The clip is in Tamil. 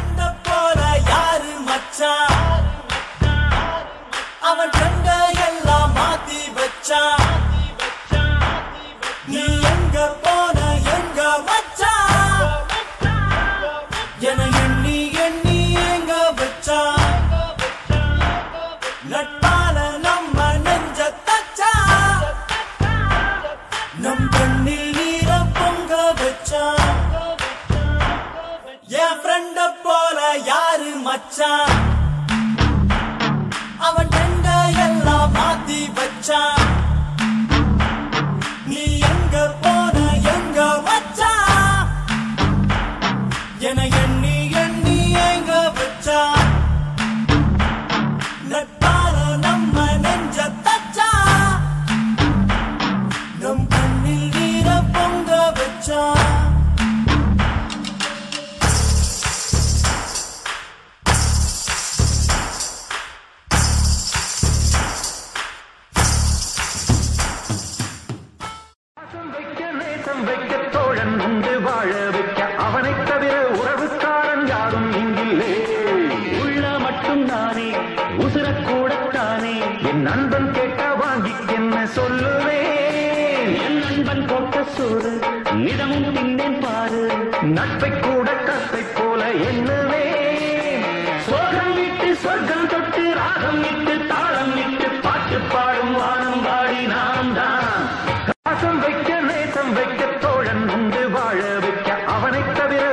கண்ட போல யாரு மச்சான் அவன் கண்ட எல்லாம் மாத்தி வச்சான் நீ எங்க போன எங்க மச்சான் என எண்ணி எண்ணி எங்க வச்சான் நட்பால நம்ம நம் கண்ணில் நீ யாரு மச்சான் அவன் எங்க எல்லாம் மாத்தி வச்சான்? நீ எங்க போன எங்க வச்சான் என வைக்க தோழன் உண்டு வாழ வைக்க அவனைத் தவிர உறவுக்காரன் யாரும் இங்கில்லே. உள்ள மட்டும் நானே உசுரக்கூடத்தானே என் நண்பன் கேட்ட வாங்கிக் என்ன சொல்லுவேன்? என் நண்பன் போட்ட சோறு நிதமும் தின்னேன் பாரு. நட்பை கூட கத்தை போல எண்ணுவேன். சோகம் விட்டு சொர்க்கம் தொட்டு ராகம் விட்டு அவனை தவிர